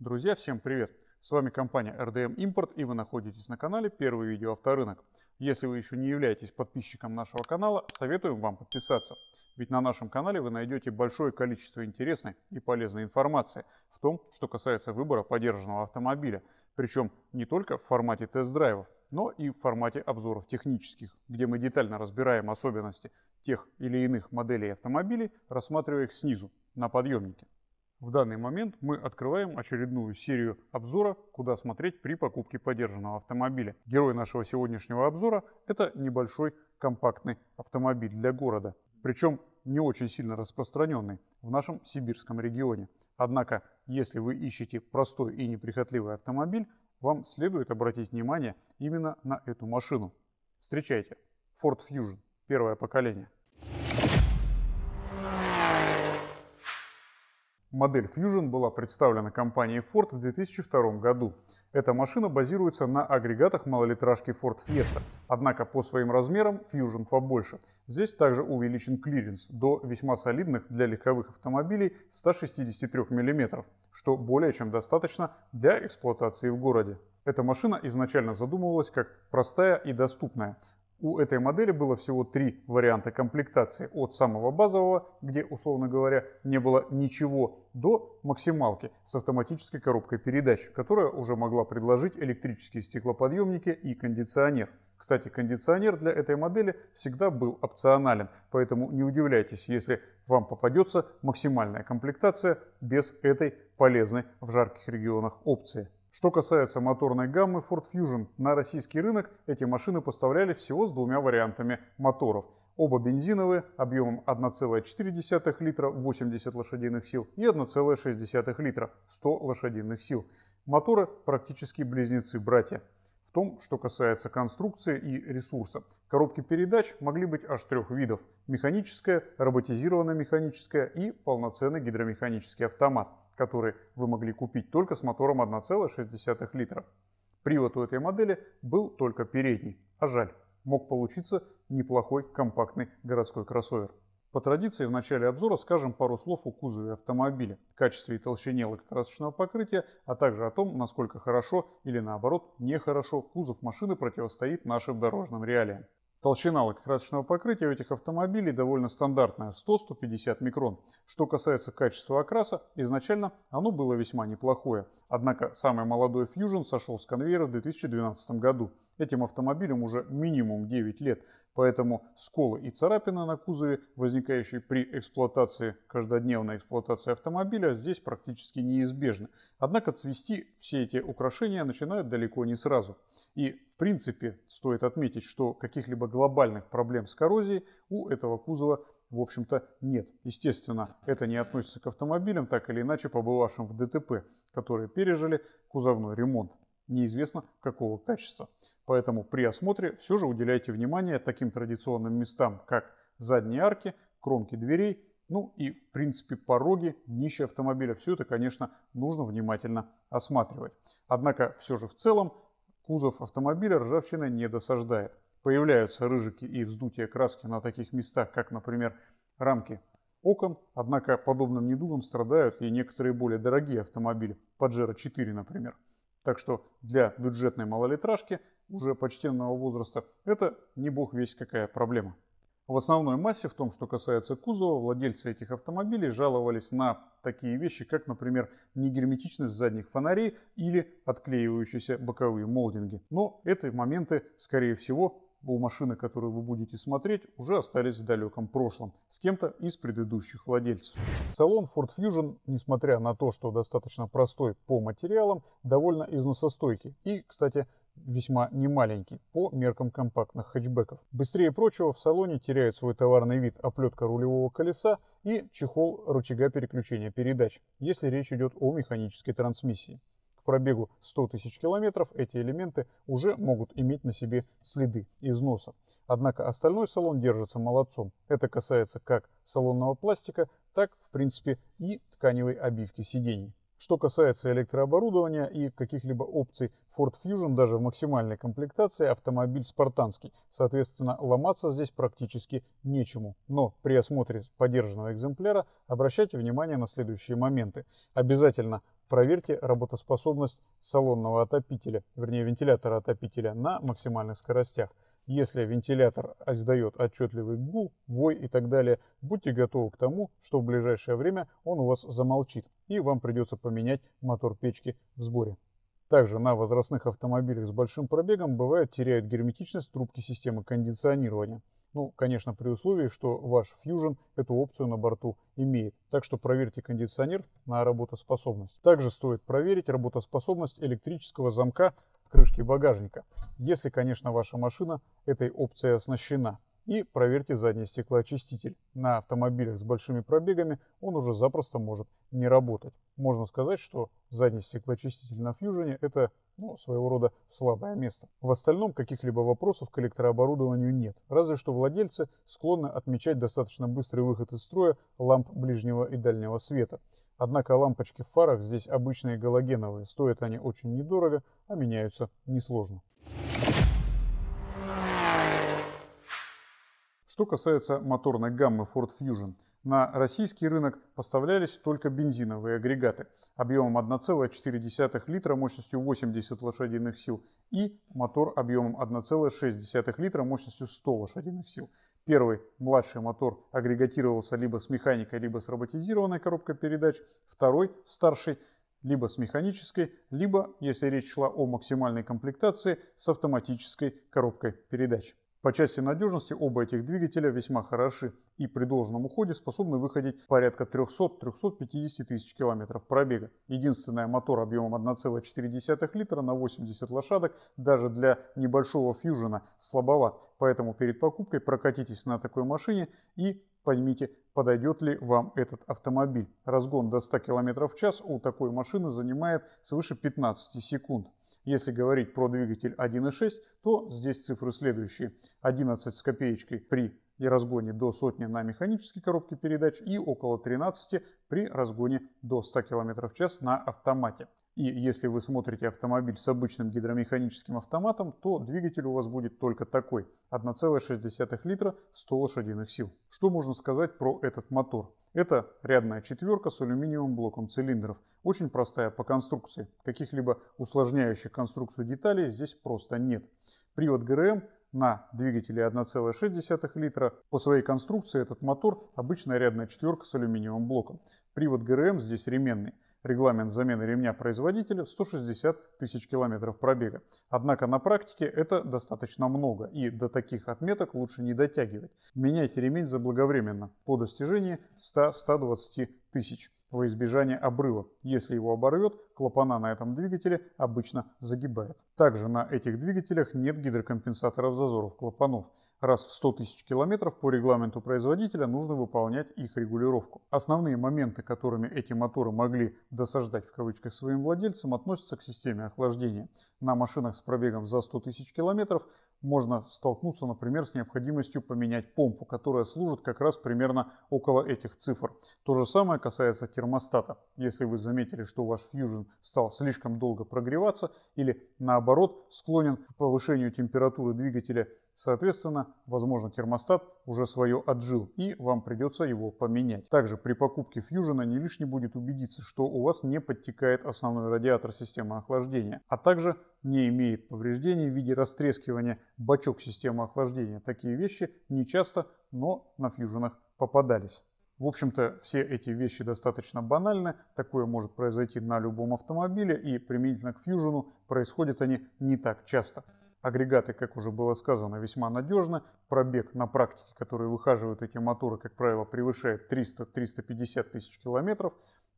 Друзья, всем привет! С вами компания RDM Import и вы находитесь на канале Первый видео авторынок. Если вы еще не являетесь подписчиком нашего канала, советуем вам подписаться. Ведь на нашем канале вы найдете большое количество интересной и полезной информации в том, что касается выбора поддержанного автомобиля. Причем не только в формате тест-драйвов, но и в формате обзоров технических, где мы детально разбираем особенности тех или иных моделей автомобилей, рассматривая их снизу, на подъемнике. В данный момент мы открываем очередную серию обзора, куда смотреть при покупке подержанного автомобиля. Герой нашего сегодняшнего обзора – это небольшой компактный автомобиль для города. Причем не очень сильно распространенный в нашем сибирском регионе. Однако, если вы ищете простой и неприхотливый автомобиль, вам следует обратить внимание именно на эту машину. Встречайте, Ford Fusion, первое поколение. Модель Fusion была представлена компанией Ford в 2002 году. Эта машина базируется на агрегатах малолитражки Ford Fiesta, однако по своим размерам Fusion побольше. Здесь также увеличен клиренс до весьма солидных для легковых автомобилей 163 мм, что более чем достаточно для эксплуатации в городе. Эта машина изначально задумывалась как простая и доступная. У этой модели было всего три варианта комплектации. От самого базового, где, условно говоря, не было ничего, до максималки с автоматической коробкой передач, которая уже могла предложить электрические стеклоподъемники и кондиционер. Кстати, кондиционер для этой модели всегда был опционален, поэтому не удивляйтесь, если вам попадется максимальная комплектация без этой полезной в жарких регионах опции. Что касается моторной гаммы Ford Fusion, на российский рынок эти машины поставляли всего с двумя вариантами моторов. Оба бензиновые объемом 1,4 литра 80 лошадиных сил и 1,6 литра 100 лошадиных сил. Моторы практически близнецы-братья. В том, что касается конструкции и ресурса. Коробки передач могли быть аж трех видов. Механическая, роботизированная механическая и полноценный гидромеханический автомат который вы могли купить только с мотором 1,6 литра. Привод у этой модели был только передний, а жаль, мог получиться неплохой компактный городской кроссовер. По традиции в начале обзора скажем пару слов о кузове автомобиля, качестве и толщине лакокрасочного покрытия, а также о том, насколько хорошо или наоборот нехорошо кузов машины противостоит нашим дорожным реалиям. Толщина лакокрасочного покрытия у этих автомобилей довольно стандартная, 100-150 микрон. Что касается качества окраса, изначально оно было весьма неплохое. Однако самый молодой Fusion сошел с конвейера в 2012 году. Этим автомобилям уже минимум 9 лет, поэтому сколы и царапины на кузове, возникающие при эксплуатации, каждодневной эксплуатации автомобиля, здесь практически неизбежны. Однако цвести все эти украшения начинают далеко не сразу. И в принципе стоит отметить, что каких-либо глобальных проблем с коррозией у этого кузова в общем-то нет. Естественно, это не относится к автомобилям, так или иначе побывавшим в ДТП, которые пережили кузовной ремонт неизвестно какого качества. Поэтому при осмотре все же уделяйте внимание таким традиционным местам, как задние арки, кромки дверей, ну и в принципе пороги, днище автомобиля. Все это, конечно, нужно внимательно осматривать. Однако все же в целом кузов автомобиля ржавчина не досаждает. Появляются рыжики и вздутия краски на таких местах, как, например, рамки окон, однако подобным недугом страдают и некоторые более дорогие автомобили, Pajero 4, например. Так что для бюджетной малолитражки уже почтенного возраста это не бог весь какая проблема. В основной массе, в том, что касается кузова, владельцы этих автомобилей жаловались на такие вещи, как, например, негерметичность задних фонарей или отклеивающиеся боковые молдинги. Но эти моменты, скорее всего, у машины, которую вы будете смотреть, уже остались в далеком прошлом, с кем-то из предыдущих владельцев. Салон Ford Fusion, несмотря на то, что достаточно простой по материалам, довольно износостойкий и, кстати, весьма немаленький по меркам компактных хэтчбеков. Быстрее прочего в салоне теряют свой товарный вид оплетка рулевого колеса и чехол рычага переключения передач, если речь идет о механической трансмиссии пробегу 100 тысяч километров эти элементы уже могут иметь на себе следы износа. Однако остальной салон держится молодцом. Это касается как салонного пластика, так в принципе и тканевой обивки сидений. Что касается электрооборудования и каких-либо опций Ford Fusion, даже в максимальной комплектации автомобиль спартанский. Соответственно, ломаться здесь практически нечему. Но при осмотре подержанного экземпляра обращайте внимание на следующие моменты. Обязательно Проверьте работоспособность салонного отопителя, вернее вентилятора отопителя на максимальных скоростях. Если вентилятор издает отчетливый гул, вой и так далее, будьте готовы к тому, что в ближайшее время он у вас замолчит и вам придется поменять мотор печки в сборе. Также на возрастных автомобилях с большим пробегом бывает теряют герметичность трубки системы кондиционирования. Ну, конечно, при условии, что ваш Fusion эту опцию на борту имеет. Так что проверьте кондиционер на работоспособность. Также стоит проверить работоспособность электрического замка крышки багажника, если, конечно, ваша машина этой опцией оснащена. И проверьте задний стеклоочиститель. На автомобилях с большими пробегами он уже запросто может не работать. Можно сказать, что задний стеклоочиститель на Fusion это ну, своего рода слабое место. В остальном каких-либо вопросов к электрооборудованию нет, разве что владельцы склонны отмечать достаточно быстрый выход из строя ламп ближнего и дальнего света. Однако лампочки в фарах здесь обычные галогеновые, стоят они очень недорого, а меняются несложно. Что касается моторной гаммы Ford Fusion, на российский рынок поставлялись только бензиновые агрегаты объемом 1,4 литра мощностью 80 лошадиных сил и мотор объемом 1,6 литра мощностью 100 лошадиных сил. Первый, младший мотор, агрегатировался либо с механикой, либо с роботизированной коробкой передач. Второй, старший, либо с механической, либо, если речь шла о максимальной комплектации, с автоматической коробкой передач. По части надежности оба этих двигателя весьма хороши и при должном уходе способны выходить порядка 300-350 тысяч километров пробега. Единственное, мотор объемом 1,4 литра на 80 лошадок даже для небольшого фьюжена слабоват. Поэтому перед покупкой прокатитесь на такой машине и поймите, подойдет ли вам этот автомобиль. Разгон до 100 км в час у такой машины занимает свыше 15 секунд. Если говорить про двигатель 1.6, то здесь цифры следующие. 11 с копеечкой при разгоне до сотни на механической коробке передач и около 13 при разгоне до 100 км в час на автомате. И если вы смотрите автомобиль с обычным гидромеханическим автоматом, то двигатель у вас будет только такой. 1,6 литра 100 лошадиных сил. Что можно сказать про этот мотор? Это рядная четверка с алюминиевым блоком цилиндров. Очень простая по конструкции. Каких-либо усложняющих конструкцию деталей здесь просто нет. Привод ГРМ на двигателе 1,6 литра. По своей конструкции этот мотор обычная рядная четверка с алюминиевым блоком. Привод ГРМ здесь ременный. Регламент замены ремня производителя 160 тысяч километров пробега. Однако на практике это достаточно много и до таких отметок лучше не дотягивать. Меняйте ремень заблаговременно по достижении 100-120 тысяч во избежание обрыва. Если его оборвет, клапана на этом двигателе обычно загибает. Также на этих двигателях нет гидрокомпенсаторов зазоров клапанов. Раз в 100 тысяч километров по регламенту производителя нужно выполнять их регулировку. Основные моменты, которыми эти моторы могли «досаждать» в кавычках своим владельцам, относятся к системе охлаждения. На машинах с пробегом за 100 тысяч километров можно столкнуться, например, с необходимостью поменять помпу, которая служит как раз примерно около этих цифр. То же самое касается термостата. Если вы заметили, что ваш Fusion стал слишком долго прогреваться или наоборот склонен к повышению температуры двигателя, соответственно, возможно термостат уже свое отжил и вам придется его поменять. Также при покупке Fusion не лишне будет убедиться, что у вас не подтекает основной радиатор системы охлаждения, а также не имеет повреждений в виде растрескивания бачок системы охлаждения. Такие вещи не часто, но на фьюженах попадались. В общем-то, все эти вещи достаточно банальны. Такое может произойти на любом автомобиле и применительно к фьюжену происходят они не так часто. Агрегаты, как уже было сказано, весьма надежны. Пробег на практике, который выхаживают эти моторы, как правило, превышает 300-350 тысяч километров.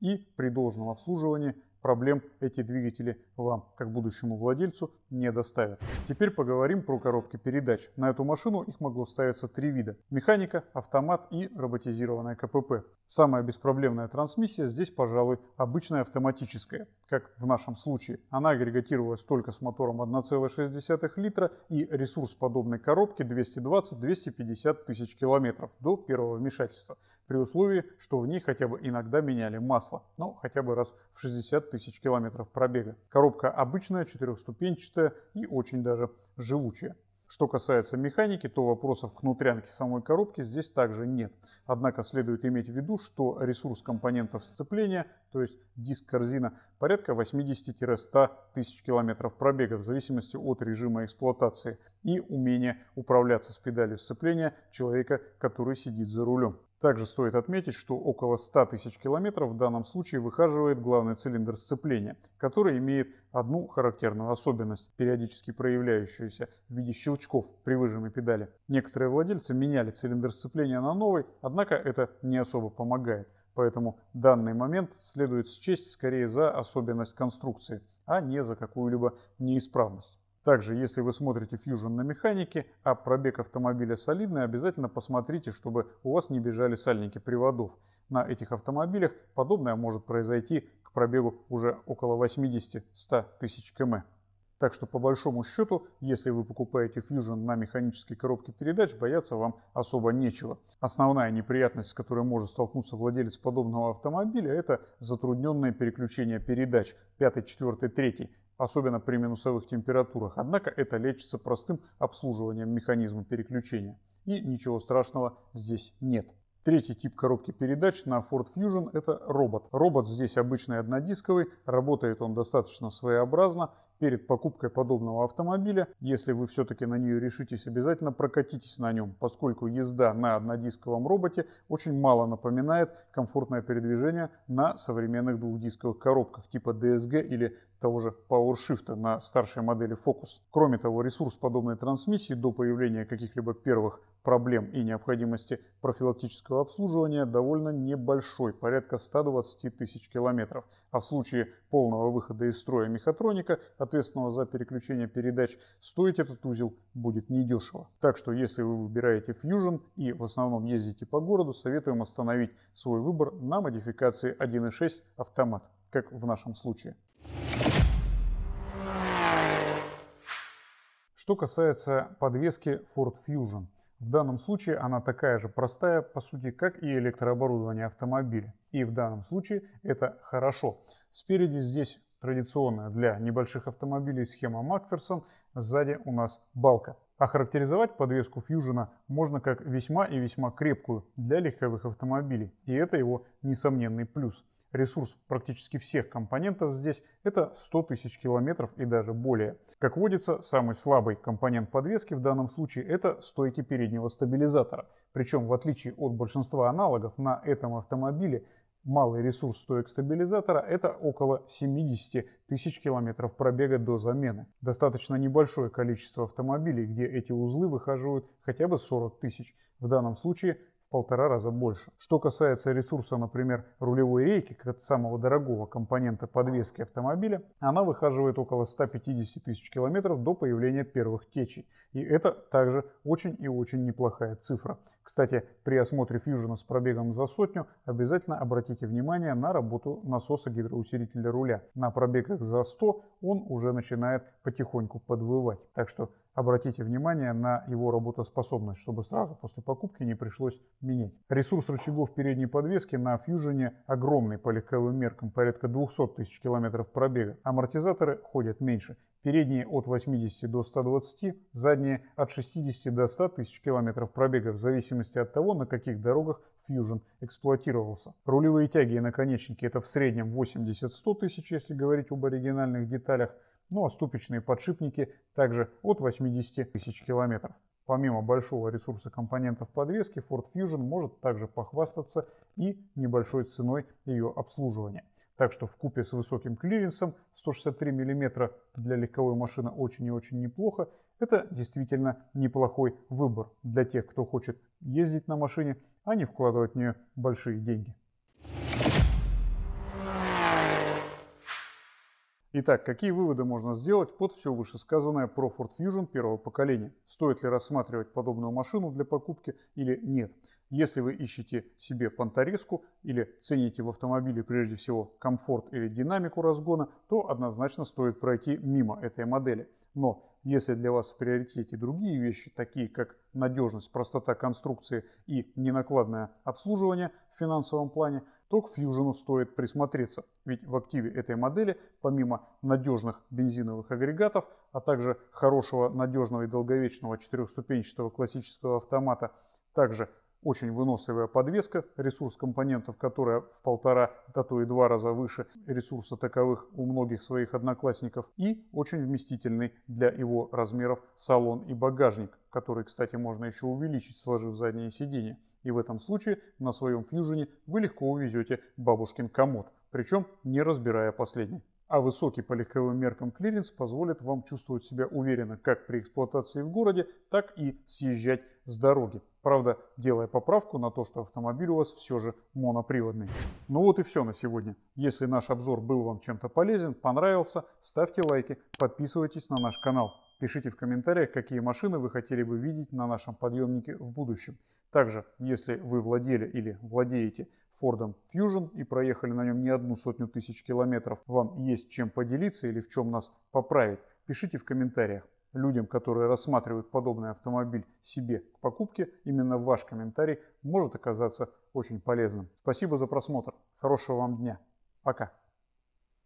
И при должном обслуживании проблем эти двигатели вам, как будущему владельцу, не доставят. Теперь поговорим про коробки передач. На эту машину их могло ставиться три вида. Механика, автомат и роботизированная КПП. Самая беспроблемная трансмиссия здесь, пожалуй, обычная автоматическая, как в нашем случае. Она агрегатировалась только с мотором 1,6 литра и ресурс подобной коробки 220-250 тысяч километров до первого вмешательства при условии, что в ней хотя бы иногда меняли масло, ну хотя бы раз в 60 тысяч километров пробега. Коробка обычная, четырехступенчатая и очень даже живучая. Что касается механики, то вопросов к внутрянке самой коробки здесь также нет. Однако следует иметь в виду, что ресурс компонентов сцепления, то есть диск-корзина, порядка 80-100 тысяч километров пробега в зависимости от режима эксплуатации и умения управляться с педалью сцепления человека, который сидит за рулем. Также стоит отметить, что около 100 тысяч километров в данном случае выхаживает главный цилиндр сцепления, который имеет одну характерную особенность, периодически проявляющуюся в виде щелчков при выжимой педали. Некоторые владельцы меняли цилиндр сцепления на новый, однако это не особо помогает. Поэтому данный момент следует счесть скорее за особенность конструкции, а не за какую-либо неисправность. Также, если вы смотрите Fusion на механике, а пробег автомобиля солидный, обязательно посмотрите, чтобы у вас не бежали сальники приводов. На этих автомобилях подобное может произойти к пробегу уже около 80-100 тысяч км. Так что по большому счету, если вы покупаете Fusion на механической коробке передач, бояться вам особо нечего. Основная неприятность, с которой может столкнуться владелец подобного автомобиля, это затрудненное переключение передач 5, 4, 3 особенно при минусовых температурах, однако это лечится простым обслуживанием механизма переключения. И ничего страшного здесь нет. Третий тип коробки передач на Ford Fusion – это робот. Робот здесь обычный однодисковый, работает он достаточно своеобразно. Перед покупкой подобного автомобиля, если вы все-таки на нее решитесь, обязательно прокатитесь на нем, поскольку езда на однодисковом роботе очень мало напоминает комфортное передвижение на современных двухдисковых коробках типа DSG или того же PowerShift на старшей модели Focus. Кроме того, ресурс подобной трансмиссии до появления каких-либо первых проблем и необходимости профилактического обслуживания довольно небольшой, порядка 120 тысяч километров. А в случае полного выхода из строя мехатроника, ответственного за переключение передач, стоить этот узел будет недешево. Так что если вы выбираете Fusion и в основном ездите по городу, советуем остановить свой выбор на модификации 1.6 автомат, как в нашем случае. Что касается подвески Ford Fusion. В данном случае она такая же простая, по сути, как и электрооборудование автомобиля. И в данном случае это хорошо. Спереди здесь традиционная для небольших автомобилей схема Макферсон, сзади у нас балка. Охарактеризовать подвеску Fusion можно как весьма и весьма крепкую для легковых автомобилей. И это его несомненный плюс. Ресурс практически всех компонентов здесь это 100 тысяч километров и даже более. Как водится, самый слабый компонент подвески в данном случае это стойки переднего стабилизатора. Причем в отличие от большинства аналогов на этом автомобиле малый ресурс стоек стабилизатора это около 70 тысяч километров пробега до замены. Достаточно небольшое количество автомобилей, где эти узлы выхаживают хотя бы 40 тысяч. В данном случае полтора раза больше. Что касается ресурса, например, рулевой рейки, как самого дорогого компонента подвески автомобиля, она выхаживает около 150 тысяч километров до появления первых течей. И это также очень и очень неплохая цифра. Кстати, при осмотре Fusion с пробегом за сотню обязательно обратите внимание на работу насоса гидроусилителя руля. На пробегах за 100 он уже начинает потихоньку подвывать. Так что Обратите внимание на его работоспособность, чтобы сразу после покупки не пришлось менять. Ресурс рычагов передней подвески на Fusion огромный по легковым меркам, порядка 200 тысяч километров пробега. Амортизаторы ходят меньше. Передние от 80 до 120, задние от 60 до 100 тысяч километров пробега в зависимости от того, на каких дорогах Fusion эксплуатировался. Рулевые тяги и наконечники это в среднем 80-100 тысяч, если говорить об оригинальных деталях ну а ступичные подшипники также от 80 тысяч километров. Помимо большого ресурса компонентов подвески, Ford Fusion может также похвастаться и небольшой ценой ее обслуживания. Так что в купе с высоким клиренсом 163 мм для легковой машины очень и очень неплохо. Это действительно неплохой выбор для тех, кто хочет ездить на машине, а не вкладывать в нее большие деньги. Итак, какие выводы можно сделать под все вышесказанное про Ford Fusion первого поколения? Стоит ли рассматривать подобную машину для покупки или нет? Если вы ищете себе понторезку или цените в автомобиле прежде всего комфорт или динамику разгона, то однозначно стоит пройти мимо этой модели. Но если для вас в приоритете другие вещи, такие как надежность, простота конструкции и ненакладное обслуживание в финансовом плане, то к Fusion стоит присмотреться, ведь в активе этой модели, помимо надежных бензиновых агрегатов, а также хорошего, надежного и долговечного четырехступенчатого классического автомата, также очень выносливая подвеска, ресурс компонентов, которая в полтора, а то и два раза выше ресурса таковых у многих своих одноклассников. И очень вместительный для его размеров салон и багажник, который, кстати, можно еще увеличить, сложив заднее сиденье. И в этом случае на своем Fusion е вы легко увезете бабушкин комод, причем не разбирая последний. А высокий по легковым меркам клиренс позволит вам чувствовать себя уверенно как при эксплуатации в городе, так и съезжать с дороги. Правда, делая поправку на то, что автомобиль у вас все же моноприводный. Ну вот и все на сегодня. Если наш обзор был вам чем-то полезен, понравился, ставьте лайки, подписывайтесь на наш канал. Пишите в комментариях, какие машины вы хотели бы видеть на нашем подъемнике в будущем. Также, если вы владели или владеете Ford Fusion и проехали на нем не одну сотню тысяч километров, вам есть чем поделиться или в чем нас поправить, пишите в комментариях людям, которые рассматривают подобный автомобиль себе к покупке, именно ваш комментарий может оказаться очень полезным. Спасибо за просмотр. Хорошего вам дня. Пока.